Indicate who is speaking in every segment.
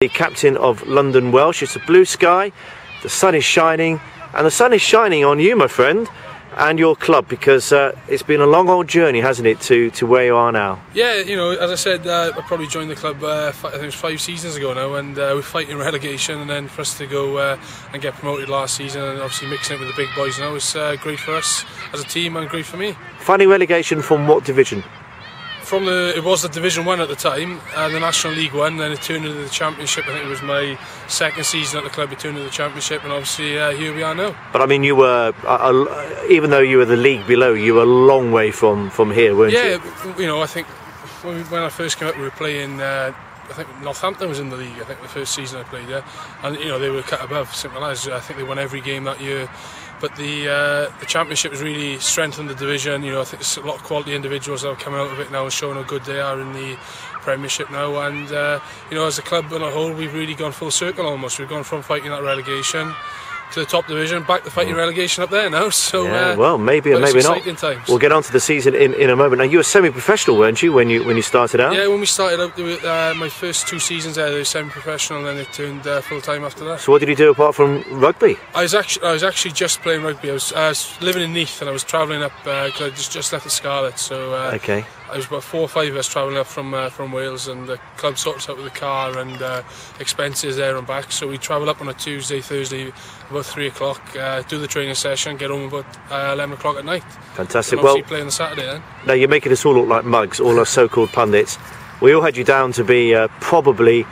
Speaker 1: the captain of London Welsh. It's a blue sky, the sun is shining, and the sun is shining on you, my friend, and your club because uh, it's been a long old journey, hasn't it, to, to where you are now?
Speaker 2: Yeah, you know, as I said, uh, I probably joined the club, uh, I think it was five seasons ago now, and uh, we're fighting relegation, and then for us to go uh, and get promoted last season, and obviously mixing it with the big boys now, is uh, great for us as a team and great for me.
Speaker 1: Finding relegation from what division?
Speaker 2: From the it was the Division One at the time, and the National League One. Then it turned into the Championship. I think it was my second season at the club. It turned into the Championship, and obviously uh, here we are now.
Speaker 1: But I mean, you were uh, even though you were the league below, you were a long way from from here, weren't
Speaker 2: yeah,
Speaker 1: you?
Speaker 2: Yeah, you know, I think when, when I first came up, we were playing. Uh, I think Northampton was in the league. I think the first season I played there, and you know they were cut above. As I think they won every game that year but the uh, the championship has really strengthened the division. You know, I think there's a lot of quality individuals that are coming out of it now and showing how good they are in the Premiership now. And uh, you know, as a club on a whole, we've really gone full circle almost. We've gone from fighting that relegation to the top division, back to fighting relegation up there now. So
Speaker 1: yeah,
Speaker 2: uh,
Speaker 1: well, maybe and maybe not.
Speaker 2: Times.
Speaker 1: We'll get on to the season in, in a moment. Now, you were semi-professional, weren't you, when you when you started out?
Speaker 2: Yeah, when we started out, uh, my first two seasons there, they were semi-professional, and then it turned uh, full time after that.
Speaker 1: So, what did you do apart from rugby?
Speaker 2: I was actually I was actually just playing rugby. I was, I was living in Neath, and I was travelling up because uh, I just just left the Scarlet. So uh,
Speaker 1: okay.
Speaker 2: I was about four or five of us travelling up from uh, from Wales, and the club sorted out with the car and uh, expenses there and back. So we travel up on a Tuesday, Thursday, about three o'clock, uh, do the training session, get home about uh, eleven o'clock at night.
Speaker 1: Fantastic.
Speaker 2: well, play on the Saturday then.
Speaker 1: Now you're making us all look like mugs, all our so-called pundits. We all had you down to be uh, probably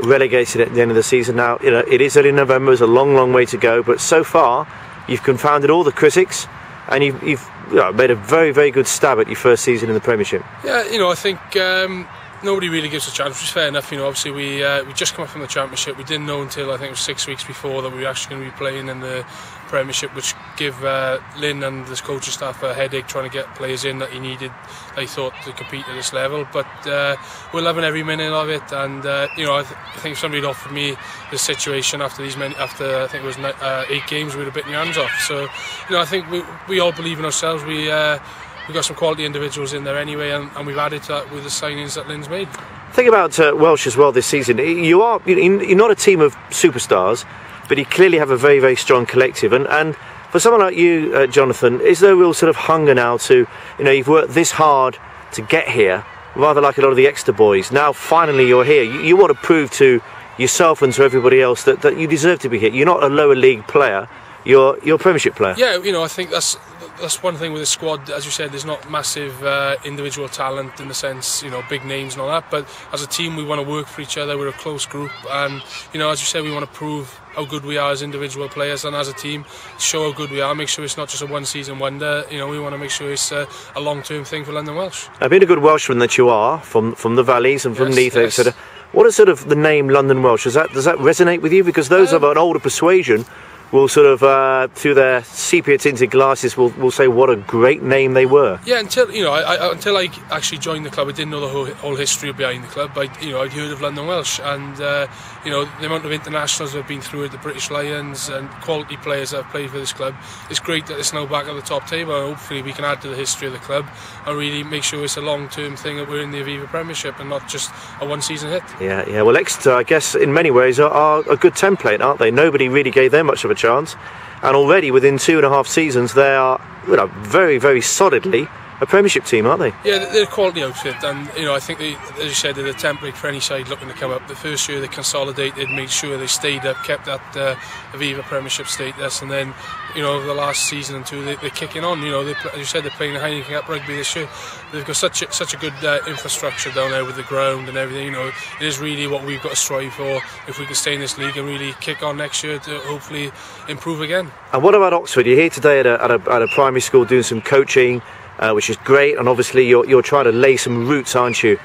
Speaker 1: relegated at the end of the season. Now you know it is early November. There's a long, long way to go, but so far you've confounded all the critics, and you've, you've you know, made a very, very good stab at your first season in the Premiership.
Speaker 2: Yeah, you know, I think um, nobody really gives a chance, which is fair enough. You know, obviously we uh, we just come up from the Championship. We didn't know until I think it was six weeks before that we were actually going to be playing in the Premiership, which gave uh, Lyn and his coaching staff a headache trying to get players in that he needed. They thought to compete at this level, but uh, we're loving every minute of it. And uh, you know, I, th- I, think somebody offered me the situation after these many, after I think it was uh, eight games, we'd have bitten your hands off. So, you know, I think we we all believe in ourselves. We uh, we've got some quality individuals in there anyway, and, and, we've added to that with the signings that Lyn's made.
Speaker 1: Think about uh, Welsh as well this season. You are you're not a team of superstars, but you clearly have a very very strong collective. And and for someone like you, uh, Jonathan, is there a real sort of hunger now to you know you've worked this hard to get here, rather like a lot of the extra boys. Now finally you're here. You, you want to prove to yourself and to everybody else that, that you deserve to be here. You're not a lower league player. You're you're a Premiership player.
Speaker 2: Yeah, you know I think that's that's one thing with the squad. As you said, there's not massive uh, individual talent in the sense, you know, big names and all that. But as a team, we want to work for each other. We're a close group, and you know, as you said, we want to prove how good we are as individual players and as a team. Show how good we are. Make sure it's not just a one-season wonder. You know, we want to make sure it's a, a long-term thing for London Welsh.
Speaker 1: I've been a good Welshman that you are from from the valleys and from
Speaker 2: yes,
Speaker 1: Neath,
Speaker 2: yes.
Speaker 1: etc. What is sort of the name London Welsh? Does that does that resonate with you? Because those um, of an older persuasion will sort of uh, through their sepia tinted glasses will, will say what a great name they were.
Speaker 2: Yeah, until you know, I, I, until I actually joined the club, I didn't know the whole, whole history behind the club. I, you know, I'd heard of London Welsh, and uh, you know, the amount of internationals that have been through it, the British Lions, and quality players that have played for this club. It's great that it's now back at the top table, and hopefully we can add to the history of the club and really make sure it's a long-term thing that we're in the Aviva Premiership and not just a one-season hit.
Speaker 1: Yeah, yeah. Well, Exeter, I guess, in many ways, are, are a good template, aren't they? Nobody really gave them much of a chance. And already within two and a half seasons they are you know, very very solidly a Premiership team, aren't they?
Speaker 2: Yeah, they're a quality outfit, and you know I think they, as you said, they're the template for any side looking to come up. The first year they consolidated, made sure they stayed up, kept that uh, Aviva Premiership status, and then you know over the last season and two they, are kicking on. You know, they, as you said, they're playing the Heineken Cup rugby this year. They've got such a, such a good uh, infrastructure down there with the ground and everything. You know, it is really what we've got to strive for if we can stay in this league and really kick on next year to hopefully improve again.
Speaker 1: And what about Oxford? You're here today at a, at a, at a primary school doing some coaching uh, which is great. And obviously, you're, you're trying to lay some roots, aren't you,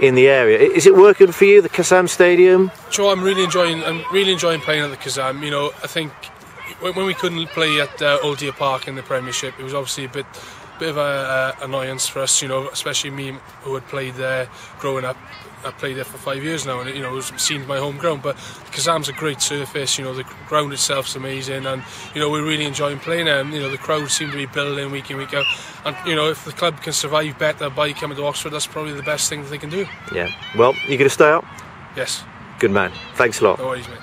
Speaker 1: in the area? Is it working for you, the Kassam Stadium?
Speaker 2: Joe, I'm really enjoying. I'm really enjoying playing at the Kassam. You know, I think when we couldn't play at uh, Old Deer Park in the Premiership, it was obviously a bit bit of a uh, annoyance for us, you know, especially me who had played there growing up. I played there for five years now, and you know, it was seen my home ground. But Kassam's a great surface. You know, the ground itself's amazing, and you know, we're really enjoying playing there. And, you know, the crowd seem to be building week in week out. And you know, if the club can survive better by coming to Oxford, that's probably the best thing that they can do.
Speaker 1: Yeah. Well, you going to stay up?
Speaker 2: Yes.
Speaker 1: Good man. Thanks a lot.
Speaker 2: No worries, mate.